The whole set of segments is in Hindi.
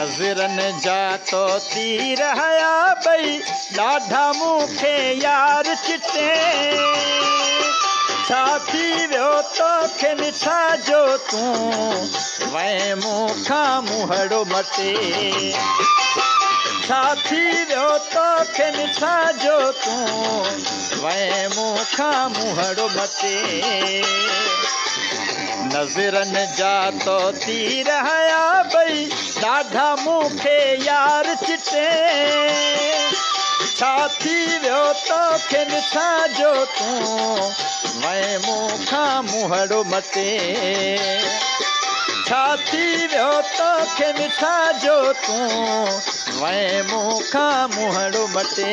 नज़रनि जा तो तीर हया भई ॾाढा मूंखे यार चिटे। छा थी वियो तोखे निठा जो तूं वए मूंखां मुहड़ो मटे। छा थी वियो तोखे निठा जो तूं वए मूंखां मुहड़ो मटे। नज़रनि जा तो तीर हया भई ॾाढा मूंखे यार चिटे। छा थी वियो तोखे निठा जो तूं वए मूंखां मुहड़ो मटे। छा थी वियो तोखे निठा जो तूं वए मूंखां मुहड़ो मटे।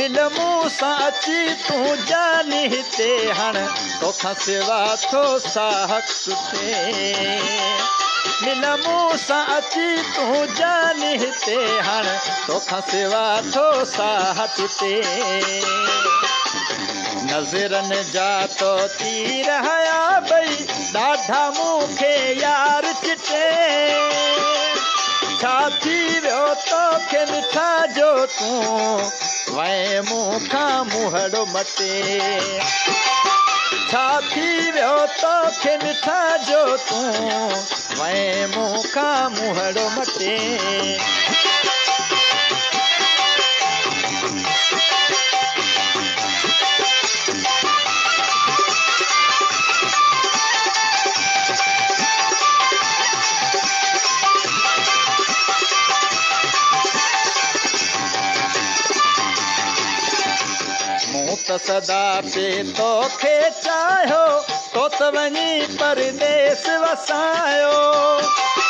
मिल मूंसां अची तूं जानी हिते हाणे तोखां सिवा थो साहक टुटे मिल मूंसां अची तूं जानी हिते हाणे तोखां सिवा थो साह टुटे नज़रनि जा तो तीर हया भई ॾाढा मूंखे यार चिटे। थी वियो तोखे मिठा जो तूं। वए मूंखां मुहड़ो मटे। छा थी वियो तोखे मिठा जो तूं। वए मूंखां मुहड़ो मटे। त सदा पे तोखे चाहियो तो त वञी परदेस वसायो।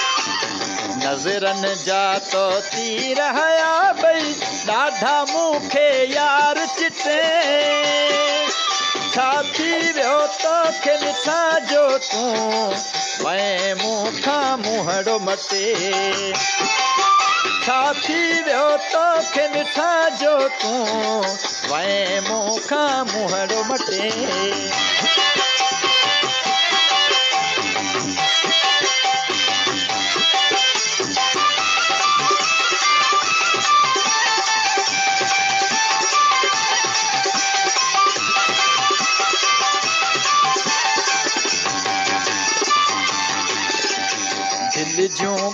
नज़रनि जा तो तीर हया भई ॾाढा मूंखे यार चिटे। छा थी वियो तोखे मिठा जो तूं वए मूंखां मुहड़ो मटे। छा थी वियो तोखे मिठा जो तूं वए मूंखां मुहड़ो मटे।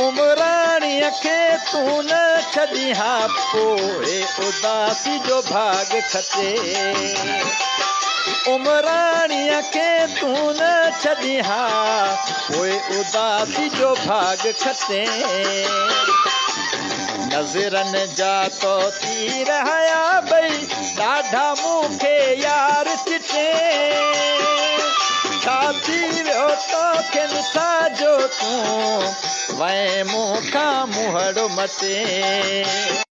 उमराणीअ खे तू न छॾी हा पोइ उदासी जो भाग खटे उमराणीअ खे तू न छॾी हा पोइ उदासी जो भाग खटे नज़रनि जा तो तीर हया भई ॾाढा मूंखे यार चिटे। तोखे जो तूं वए मूंखां मुहड़ो मटे